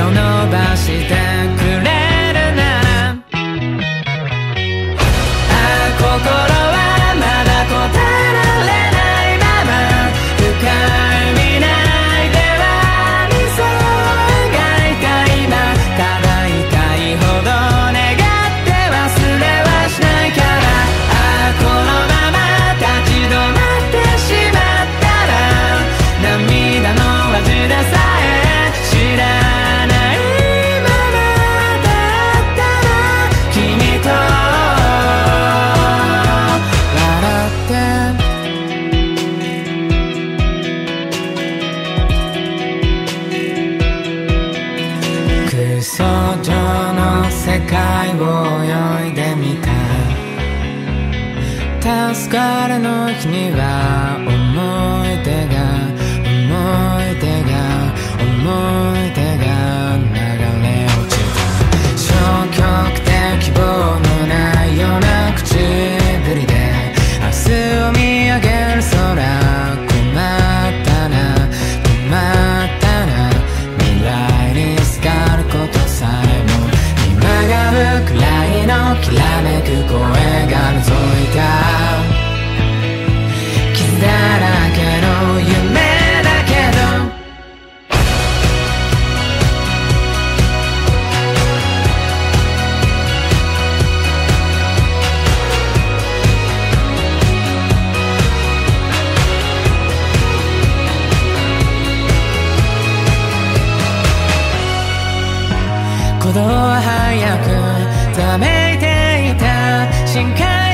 を伸ばしてを泳いでみた助からの日には思い出が思い出が思い出が。らめく声が覗いた。傷だらけの夢だけど鼓動は早くためい and